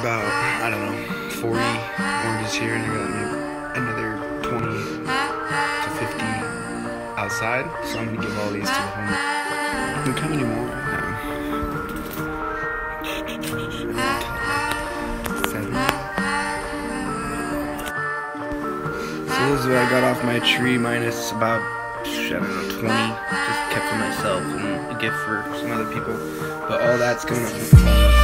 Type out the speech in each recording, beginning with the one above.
about I don't know 40 oranges here, and I got like another 20 to 50 outside. So I'm gonna give all these to the homeless. Look how many more. Seven. So this is what I got off my tree, minus about I don't know 20. Just kept for myself and a gift for some other people. But all that's going up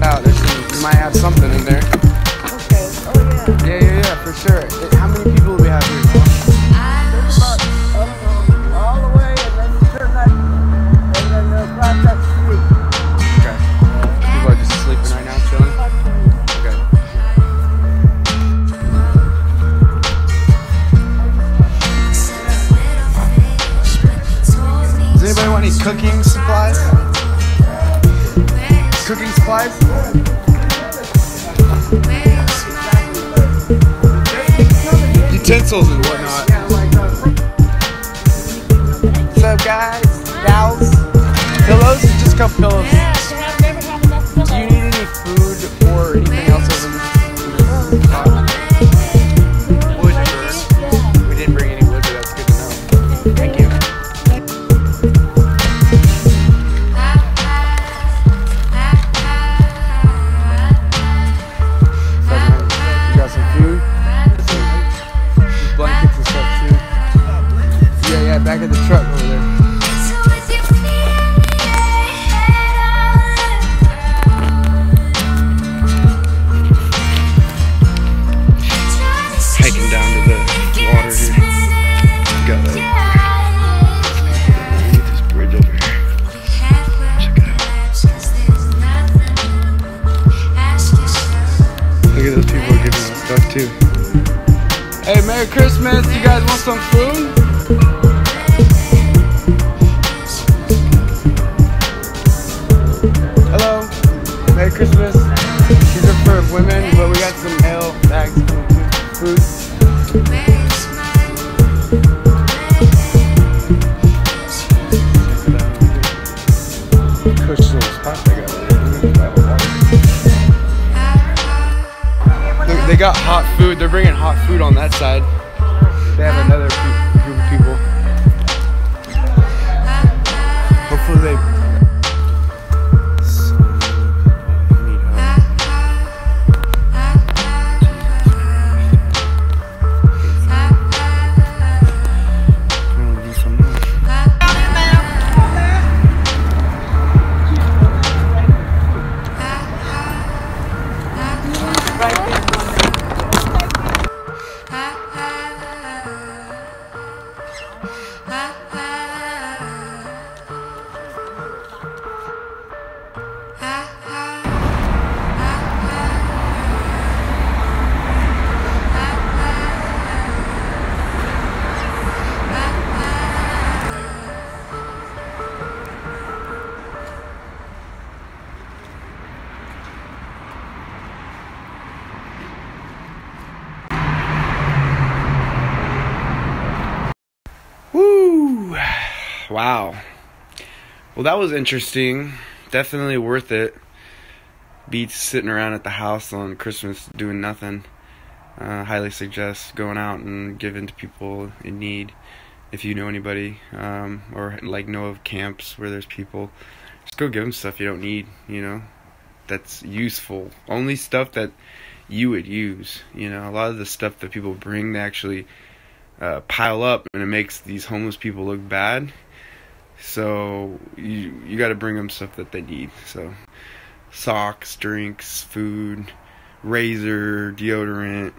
Wow, there's some, you might have something in there. Okay. Oh yeah. Yeah, yeah, yeah, for sure. Eh, How many people do we have here? There's about I don't know all the way, and then you turn that, and then across that street. Okay. People are just sleeping right now, chilling. Okay. Does anybody want any cooking supplies? Cooking supplies? Utensils and whatnot. What's up, guys? Gals? Pillows? Just a couple pillows. Merry Christmas! You guys want some food? Hello. Merry Christmas. These are for women, but we They- got hot food. They're bringing hot food on that side. They have another Wow. Well, that was interesting. Definitely worth it. Beats sitting around at the house on Christmas doing nothing. Uh, highly suggest going out and giving to people in need. If you know anybody, um, or like know of camps where there's people, just go give them stuff you don't need. You know, that's useful. Only stuff that you would use. You know, a lot of the stuff that people bring, they actually uh, pile up and it makes these homeless people look bad. So you you got to bring them stuff that they need. So socks, drinks, food, razor, deodorant,